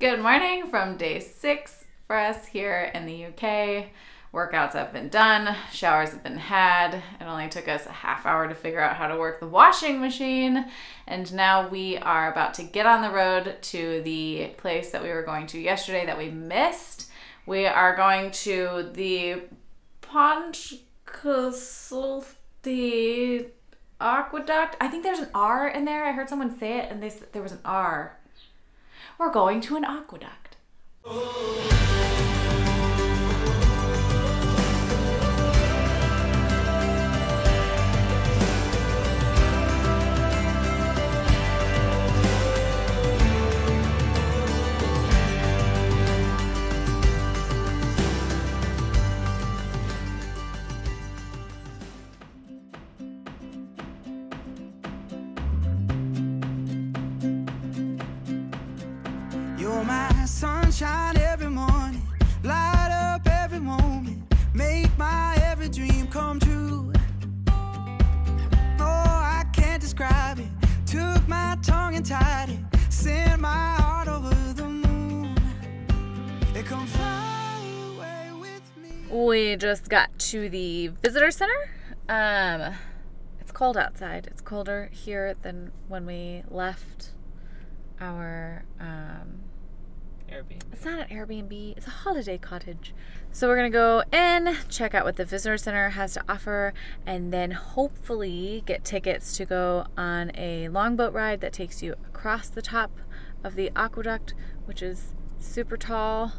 Good morning from day six for us here in the UK. Workouts have been done, showers have been had. It only took us a half hour to figure out how to work the washing machine. And now we are about to get on the road to the place that we were going to yesterday that we missed. We are going to the Ponchcosulti Aqueduct. I think there's an R in there. I heard someone say it and they said there was an R. We're going to an aqueduct. You're my sunshine every morning, light up every moment, make my every dream come true. Oh, I can't describe it. Took my tongue and tied it, sent my heart over the moon. It come fly away with me. We just got to the visitor center. Um, it's cold outside. It's colder here than when we left our um, Airbnb. It's not an Airbnb, it's a holiday cottage. So we're gonna go in, check out what the visitor center has to offer, and then hopefully get tickets to go on a longboat ride that takes you across the top of the aqueduct, which is super tall.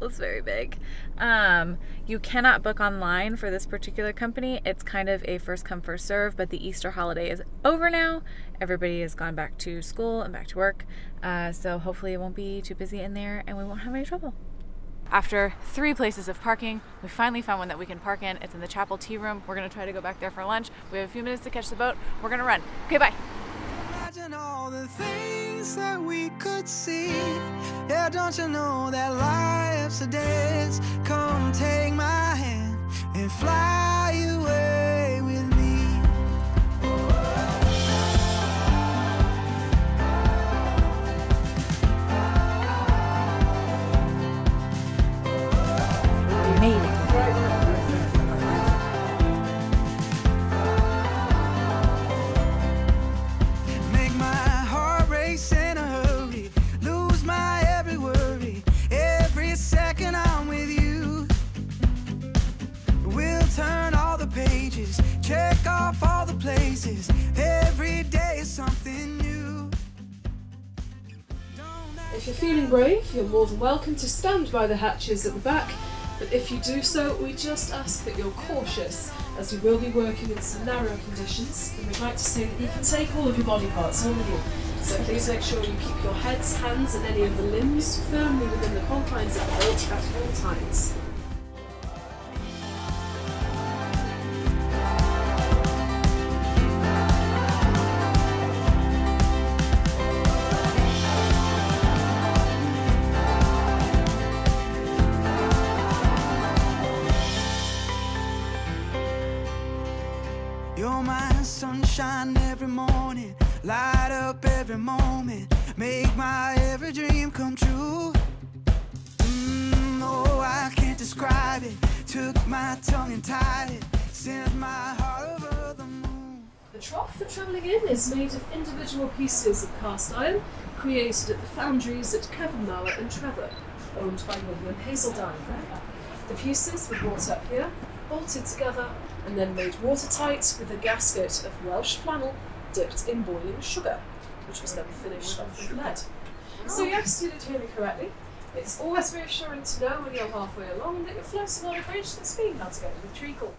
It's very big. Um, you cannot book online for this particular company. It's kind of a first come, first serve, but the Easter holiday is over now. Everybody has gone back to school and back to work. Uh, so hopefully it won't be too busy in there and we won't have any trouble. After three places of parking, we finally found one that we can park in. It's in the chapel tea room. We're gonna try to go back there for lunch. We have a few minutes to catch the boat. We're gonna run. Okay, bye. Things that we could see. Yeah, don't you know that life's a dance? Come take my hand and fly away If you're feeling brave, you're more than welcome to stand by the hatches at the back, but if you do so, we just ask that you're cautious, as we will be working in some narrow conditions, and we'd like to say that you can take all of your body parts on with you. So please make sure you keep your heads, hands, and any of the limbs firmly within the confines of the boat at all times. Sunshine every morning, light up every moment, make my every dream come true. Mm, oh, I can't describe it. Took my tongue and tied it, sent my heart over the moon. The trough for travelling in is made of individual pieces of cast iron created at the foundries at Cefn and Trevor, owned by William Hazledine. The pieces were brought up here, bolted together, and then made watertight with a gasket of Welsh flannel dipped in boiling sugar, which was then finished off with lead. So yes, you did hear me correctly. It's always reassuring to know when you're halfway along that you're floating on a bridge that's being together with treacle.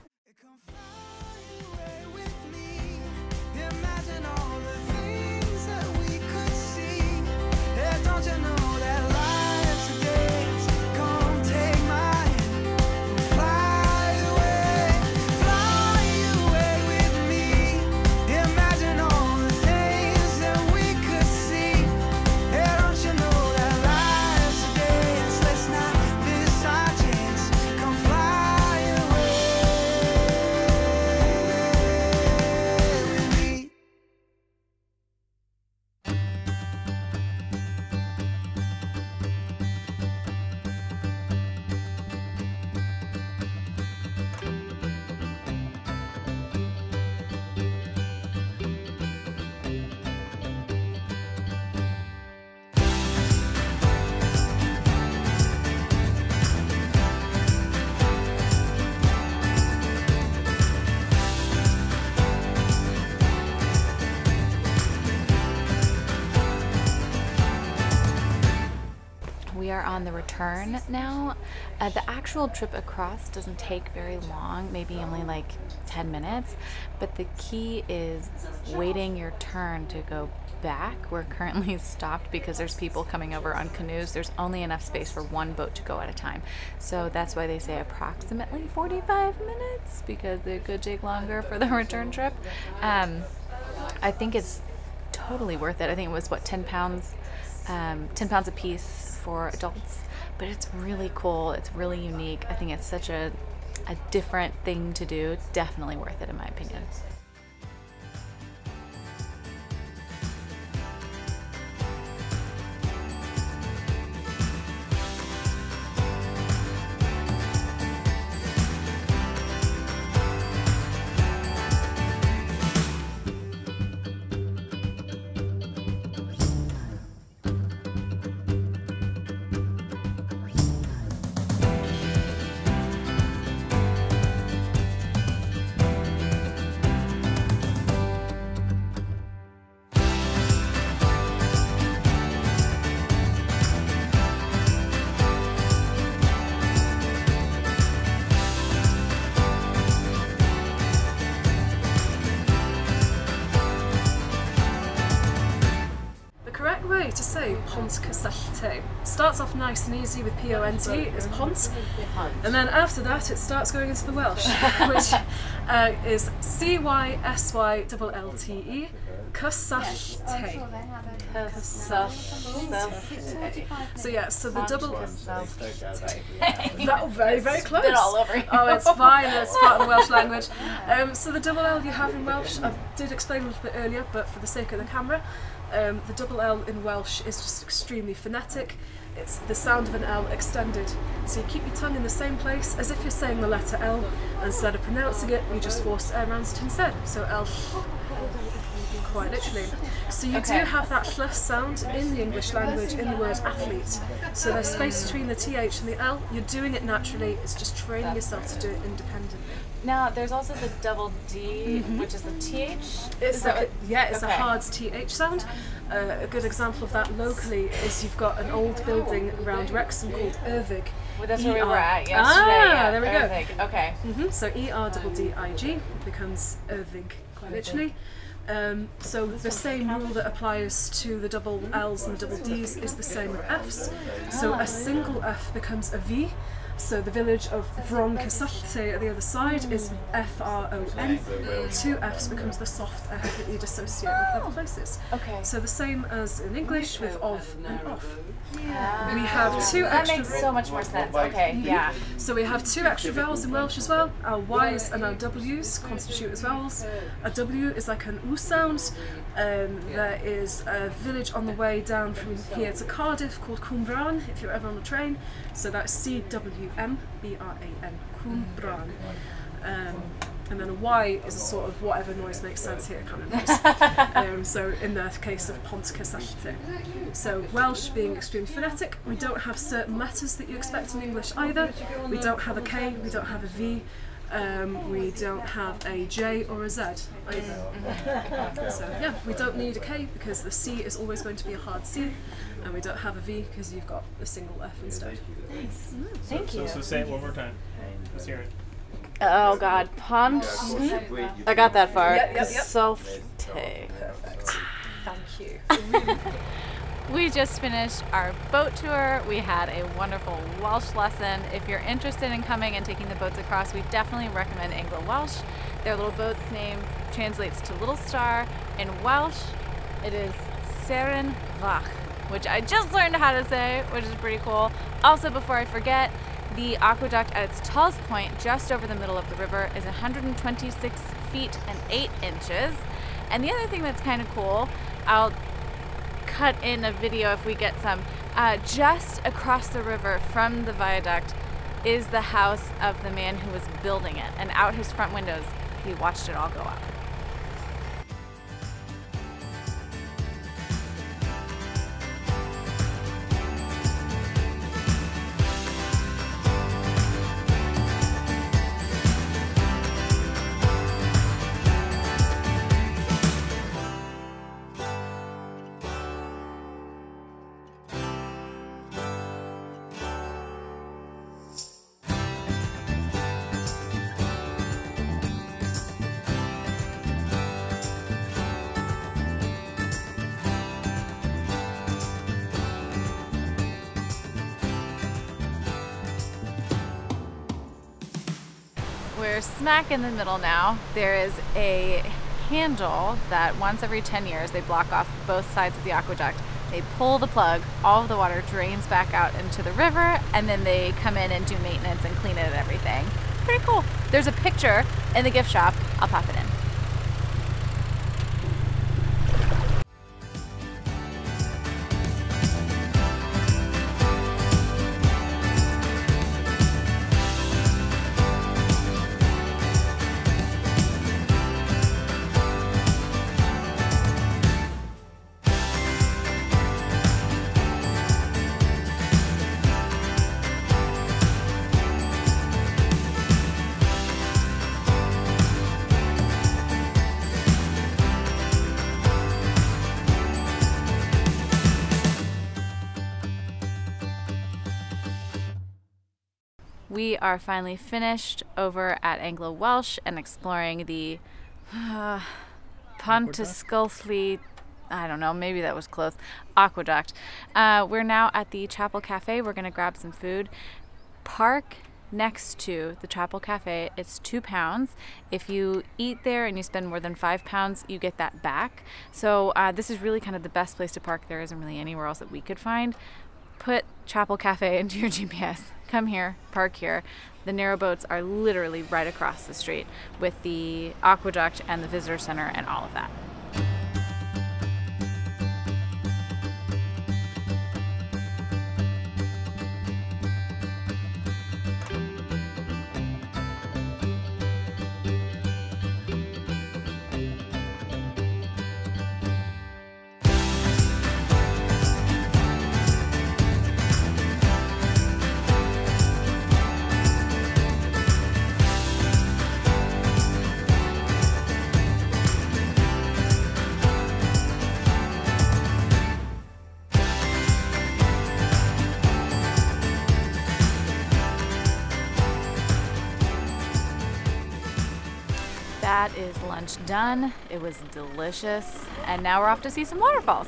On the return now. Uh, the actual trip across doesn't take very long, maybe only like 10 minutes. But the key is waiting your turn to go back. We're currently stopped because there's people coming over on canoes. There's only enough space for one boat to go at a time. So that's why they say approximately 45 minutes because it could take longer for the return trip. Um, I think it's totally worth it. I think it was what 10 pounds, um, 10 pounds a piece for adults, but it's really cool. It's really unique. I think it's such a a different thing to do. Definitely worth it in my opinion. Way to say Pont Cysyllte. Starts off nice and easy with P O N T, is Pont, and then after that it starts going into the Welsh, which uh, is C Y S Y L L T E, Cysyllte. So yeah, so the double. That very very close. Spit all over you. Oh, it's fine. It's part of the Welsh language. Um, so the double L you have in Welsh, I did explain a little bit earlier, but for the sake of the camera, um, the double L in Welsh is just extremely phonetic. It's the sound of an L extended. So you keep your tongue in the same place as if you're saying the letter L. and Instead of pronouncing it, you just force air round it instead. So L. Quite literally. So you Okay. do have that hl sound in the English language in the word athlete. So there's space between the TH and the L. You're doing it naturally. It's just training yourself to do it independently. Now, there's also the double D, which is the TH. It's like a, yeah, it's okay. a hard th sound. Uh, a good example of that locally is you've got an old building around Wrexham called Erddig. Well, that's where we were ER. at yesterday. Ah, yeah, there we go. Okay. hmm So E R double D I G becomes Erddig, quite literally. Um, so the same rule that applies to the double L's and the double D's is the same with F's. So a single F becomes a V. So the village of Froncysyllte at the other side is F R O N. Two F's becomes the soft F that you'd associate with other places. Okay. So the same as in English with of and off. Ah. We have two that extra makes so much more sense. Okay, yeah. so we have two extra vowels in Welsh as well. Our Y's and our W's constitute as vowels. A W is like an U sound. Um, there is a village on the way down from here to Cardiff called Cwmbran, if you're ever on the train. So that's C W M B R A N, Cwmbran. Um, and then a Y is a sort of whatever noise makes sense here kind of noise. um, so in the case of Pont. So Welsh being extremely phonetic, we don't have certain letters that you expect in English either. We don't have a K, we don't have a V, um, we don't have a J or a Z either. So yeah, we don't need a K because the C is always going to be a hard C, and we don't have a V because you've got a single F instead. Thank So, you. so say it one more time. Let's hear it. Oh God, Pont. I got that far. Yep, yep, yep. Cysyllte. Perfect. Thank you. We just finished our boat tour. We had a wonderful Welsh lesson. If you're interested in coming and taking the boats across, we definitely recommend Anglo Welsh. Their little boat's name translates to Little Star. In Welsh, it is Seren Fach, which I just learned how to say, which is pretty cool. Also, before I forget, the aqueduct at its tallest point, just over the middle of the river, is 126 feet and 8 inches. And the other thing that's kind of cool, I'll cut in a video if we get some. Uh, just across the river from the viaduct is the house of the man who was building it, and out his front windows, he watched it all go up. We're smack in the middle now. There is a handle that once every 10 years they block off both sides of the aqueduct. They pull the plug, all of the water drains back out into the river, and then they come in and do maintenance and clean it and everything. Pretty cool. There's a picture in the gift shop. I'll pop it in. We are finally finished over at Anglo Welsh and exploring the uh, Pontisculfleet. I don't know, maybe that was close. Aqueduct. Uh, we're now at the Chapel Cafe. We're going to grab some food. Park next to the Chapel Cafe. It's two pounds. If you eat there and you spend more than five pounds, you get that back. So uh, this is really kind of the best place to park. There isn't really anywhere else that we could find. Put Chapel Cafe into your GPS. Come here, park here. The narrow boats are literally right across the street with the aqueduct and the visitor center and all of that. Is lunch done. It was delicious. And now we're off to see some waterfalls.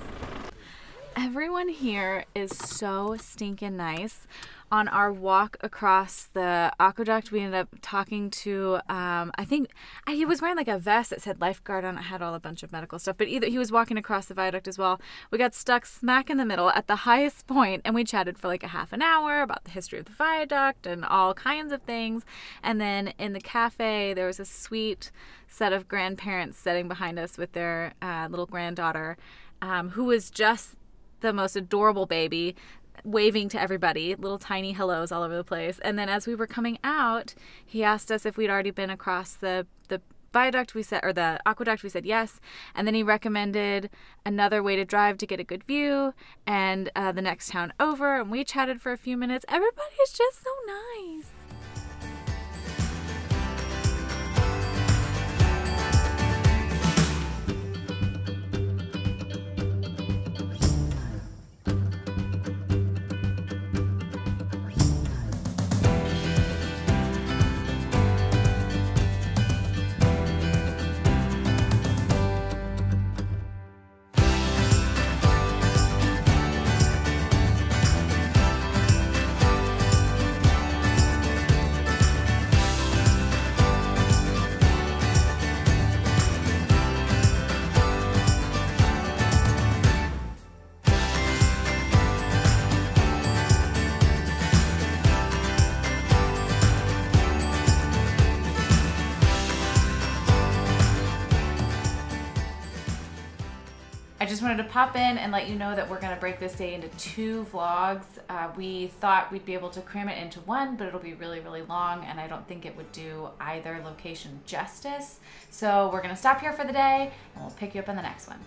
Everyone here is so stinking nice. On our walk across the aqueduct, we ended up talking to, um, I think he was wearing like a vest that said lifeguard on it, had all a bunch of medical stuff, but either he was walking across the viaduct as well. We got stuck smack in the middle at the highest point and we chatted for like a half an hour about the history of the viaduct and all kinds of things. And then in the cafe, there was a sweet set of grandparents sitting behind us with their uh, little granddaughter um, who was just the most adorable baby waving to everybody little tiny hellos all over the place. And then as we were coming out he asked us if we'd already been across the the viaduct. We said or the aqueduct. We said yes. And then he recommended another way to drive to get a good view and uh, the next town over. And we chatted for a few minutes. Everybody is just so nice just wanted to pop in and let you know that we're to break this day into two vlogs. Uh, we thought we'd be able to cram it into one, but it'll be really, really long, and I don't think it would do either location justice. So we're to stop here for the day, and we'll pick you up in the next one.